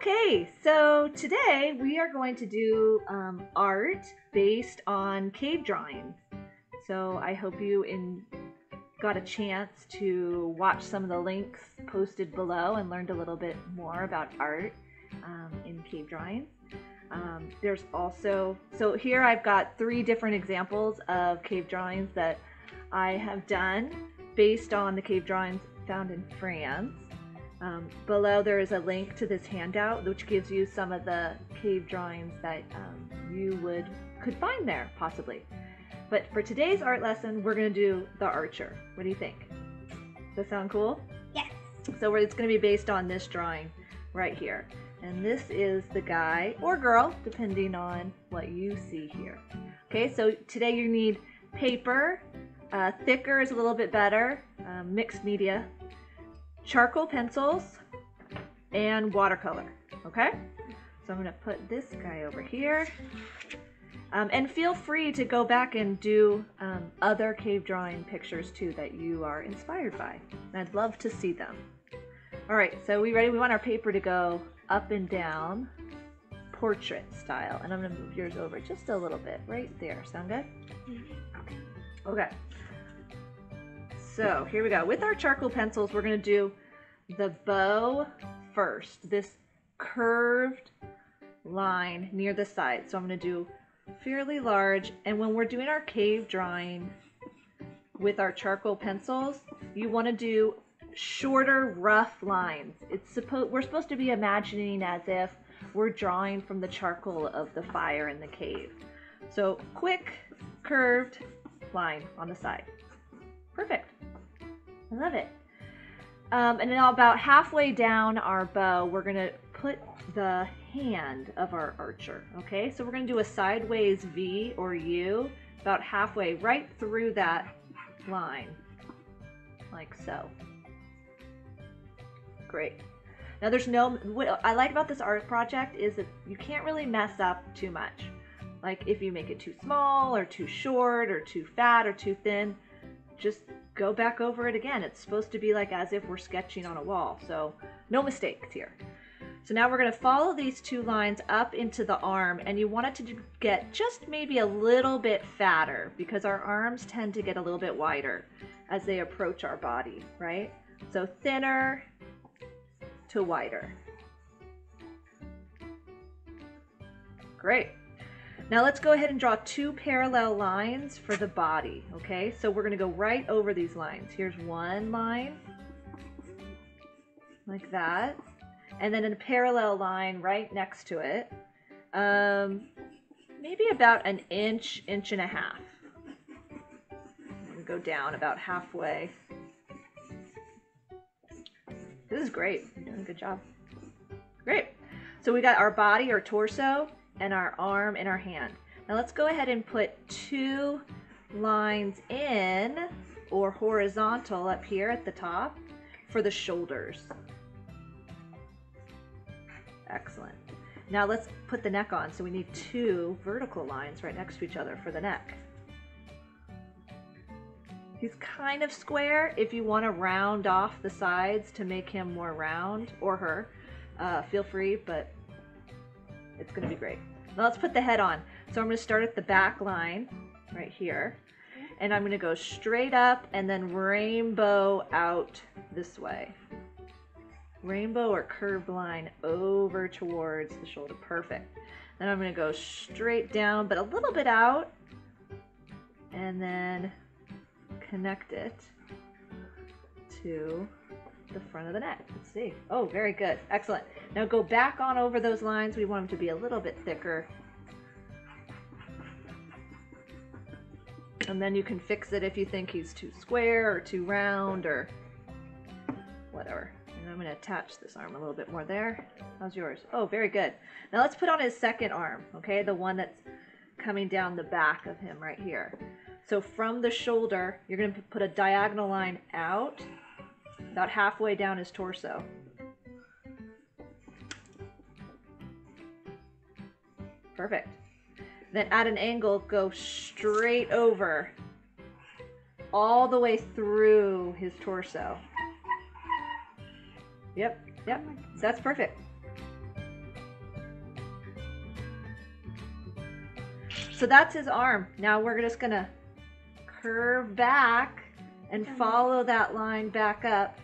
Okay, so today we are going to do um, art based on cave drawings. So I hope you in, got a chance to watch some of the links posted below and learned a little bit more about art um, in cave drawings. Um, there's also, so here I've got three different examples of cave drawings that I have done based on the cave drawings found in France. Um, below there is a link to this handout which gives you some of the cave drawings that um, you would could find there possibly. But for today's art lesson, we're going to do the archer. What do you think? Does that sound cool? Yes. So it's going to be based on this drawing right here. And this is the guy or girl, depending on what you see here. Okay, so today you need paper. Uh, thicker is a little bit better. Um, mixed media charcoal pencils, and watercolor. Okay? So I'm to put this guy over here. Um, and feel free to go back and do um, other cave drawing pictures too that you are inspired by. And I'd love to see them. All right, so we ready? We want our paper to go up and down, portrait style. And I'm to move yours over just a little bit, right there. Sound good? Okay. So here we go. With our charcoal pencils, we're going to do the bow first. This curved line near the side. So I'm going to do fairly large. And when we're doing our cave drawing with our charcoal pencils, you want to do shorter, rough lines. It's supposed we're supposed to be imagining as if we're drawing from the charcoal of the fire in the cave. So quick, curved line on the side. Perfect. I love it. Um, and then about halfway down our bow, we're going to put the hand of our archer. Okay, so we're going to do a sideways V or U about halfway right through that line, like so. Great. Now there's no, what I like about this art project is that you can't really mess up too much. Like if you make it too small or too short or too fat or too thin, just go back over it again. It's supposed to be like as if we're sketching on a wall. So no mistakes here. So now we're going to follow these two lines up into the arm and you want it to get just maybe a little bit fatter because our arms tend to get a little bit wider as they approach our body, right? So thinner to wider. Great. Now let's go ahead and draw two parallel lines for the body, okay? So we're gonna go right over these lines. Here's one line, like that. And then a parallel line right next to it. Um, maybe about an inch, inch and a half. go down about halfway. This is great. You're doing a good job. Great. So we got our body or torso and our arm and our hand. Now let's go ahead and put two lines in or horizontal up here at the top for the shoulders. Excellent. Now let's put the neck on. So we need two vertical lines right next to each other for the neck. He's kind of square. If you want to round off the sides to make him more round, or her, uh, feel free, but it's going to be great. Now let's put the head on. So I'm going to start at the back line right here. And I'm going to go straight up and then rainbow out this way. Rainbow or curved line over towards the shoulder. Perfect. Then I'm going to go straight down, but a little bit out. And then connect it to the front of the neck. Let's see. Oh, very good. Excellent. Now go back on over those lines. We want them to be a little bit thicker. And then you can fix it if you think he's too square or too round or whatever. And I'm going to attach this arm a little bit more there. How's yours? Oh, very good. Now let's put on his second arm, okay? The one that's coming down the back of him right here. So from the shoulder, you're going to put a diagonal line out about halfway down his torso. Perfect. Then at an angle, go straight over all the way through his torso. Yep, yep, that's perfect. So that's his arm. Now we're just gonna curve back and follow that line back up.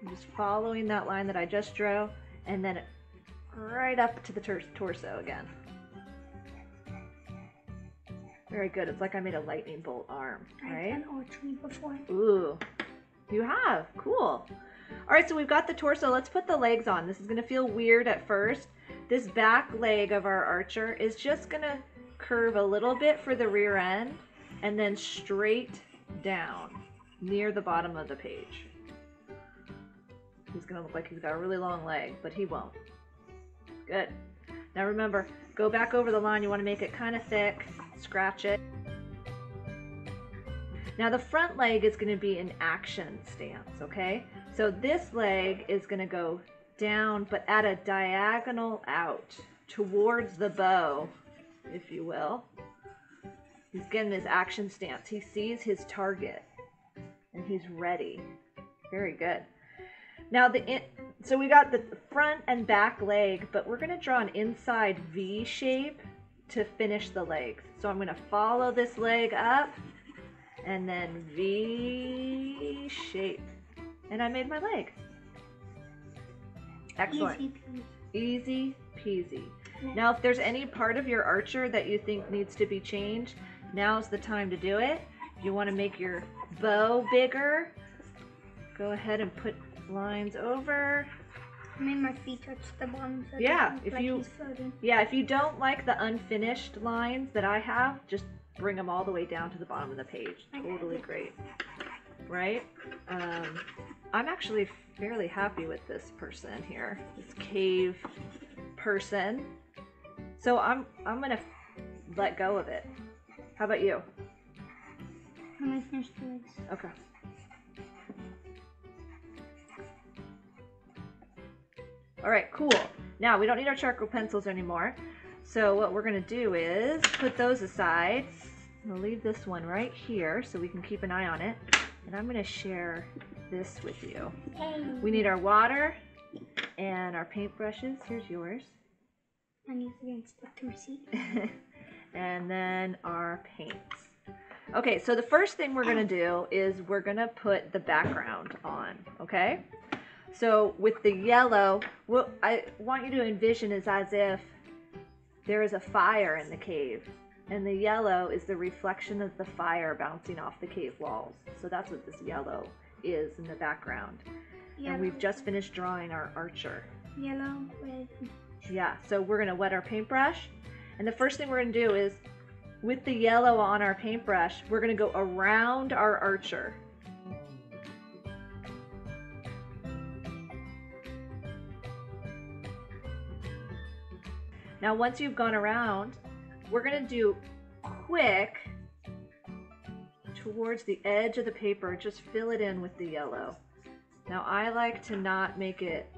I'm just following that line that I just drew and then right up to the tor- torso again. Very good. It's like I made a lightning bolt arm, I've right? done archery before. Ooh, you have. Cool. All right, so we've got the torso. Let's put the legs on. This is going to feel weird at first. This back leg of our archer is just going to curve a little bit for the rear end and then straight down near the bottom of the page. He's going to look like he's got a really long leg, but he won't. Good. Now remember, go back over the line. You want to make it kind of thick. Scratch it. Now the front leg is going to be an action stance, okay? So this leg is going to go down, but at a diagonal out towards the bow, if you will. He's getting his action stance. He sees his target and he's ready. Very good. Now the in, so we got the front and back leg, but we're going to draw an inside V shape to finish the legs. So I'm going to follow this leg up and then V shape. And I made my leg. Excellent. Easy peasy. Easy peasy. Now, if there's any part of your archer that you think needs to be changed, now's the time to do it. If you want to make your bow bigger, go ahead and put lines over. I made my feet touch the bottom. So Yeah, if like you- Yeah, if you don't like the unfinished lines that I have, just bring them all the way down to the bottom of the page. Totally great. Right? Um, I'm actually fairly happy with this person here, this cave person. So I'm I'm gonna let go of it. How about you? When I finish the legs. Okay. All right, cool. Now we don't need our charcoal pencils anymore. So what we're gonna do is put those aside. I'm gonna leave this one right here so we can keep an eye on it. And I'm gonna share this with you. We need our water and our paintbrushes. Here's yours. Are going to to my seat. and then our paints. Okay, so the first thing we're gonna do is we're gonna put the background on, okay? So with the yellow, what I want you to envision is as if there is a fire in the cave, and the yellow is the reflection of the fire bouncing off the cave walls. So that's what this yellow is in the background. Yellow, And we've just finished drawing our archer. yellow, red. Yeah, so we're gonna wet our paintbrush. And the first thing we're gonna do is, with the yellow on our paintbrush, we're gonna go around our archer. Now once you've gone around, we're gonna do quick towards the edge of the paper, just fill it in with the yellow. Now I like to not make it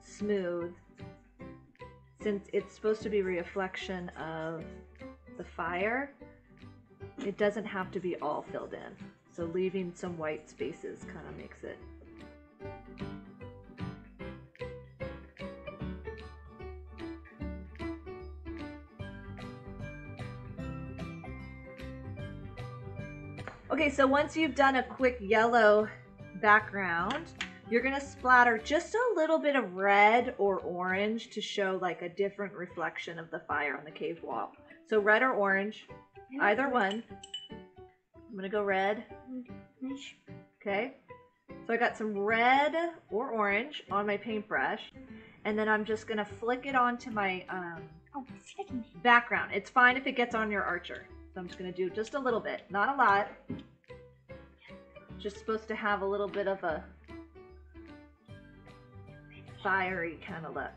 smooth since it's supposed to be a reflection of the fire it doesn't have to be all filled in. So leaving some white spaces kind of makes it okay so once you've done a quick yellow background you're gonna splatter just a little bit of red or orange to show like a different reflection of the fire on the cave wall. So red or orange, either one. I'm gonna go red, okay? So I got some red or orange on my paintbrush, and then I'm just gonna flick it onto my um, Oh, background. It's fine if it gets on your archer. So I'm just gonna do just a little bit, not a lot. Just supposed to have a little bit of a fiery kind of look.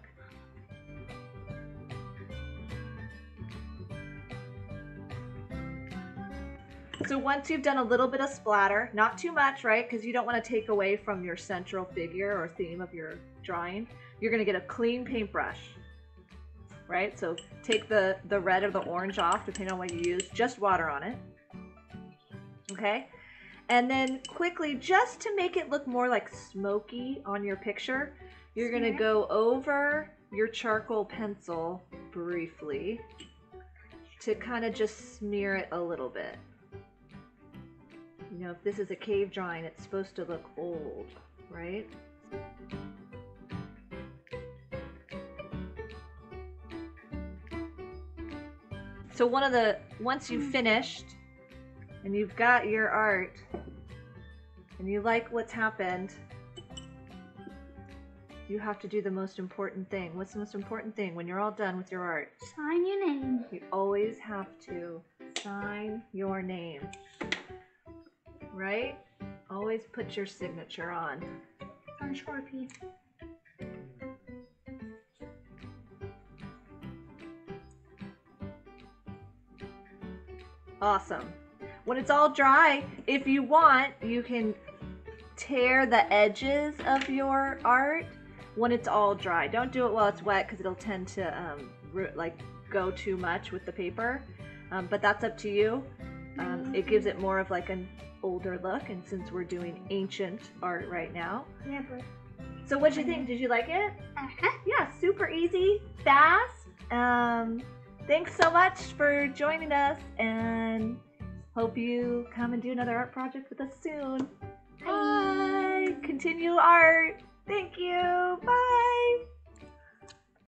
So once you've done a little bit of splatter, not too much, right? Because you don't want to take away from your central figure or theme of your drawing. You're going to get a clean paintbrush, right? So take the, the red or the orange off, depending on what you use, just water on it. Okay? And then quickly, just to make it look more like smoky on your picture, you're going to go over your charcoal pencil briefly to kind of just smear it a little bit. You know, if this is a cave drawing, it's supposed to look old, right? So one of the once you've hmm. finished and you've got your art and you like what's happened, you have to do the most important thing. What's the most important thing when you're all done with your art? Sign your name. You always have to sign your name. Right? Always put your signature on. On Sharpie. Awesome. When it's all dry, if you want, you can tear the edges of your art when it's all dry. Don't do it while it's wet because it'll tend to um, ru- like go too much with the paper. Um, but that's up to you. Um, it gives it more of like an older look, and since we're doing ancient art right now, Yeah, but. so what'd you think? Did you like it? Uh-huh. Yeah, super easy, fast. Um, thanks so much for joining us, and hope you come and do another art project with us soon. Bye. Continue art. Thank you. Bye.